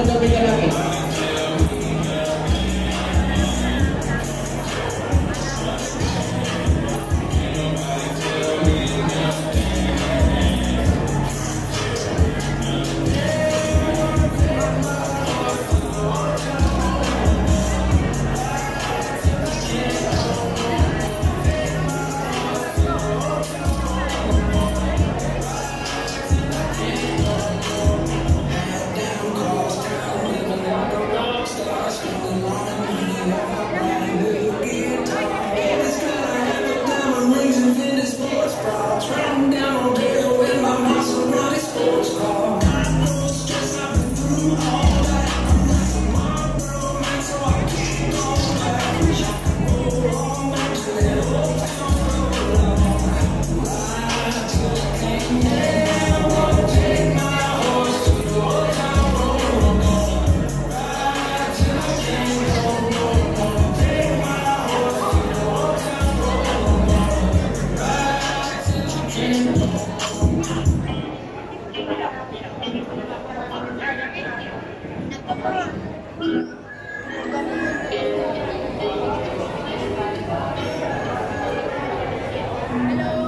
Magandang gabi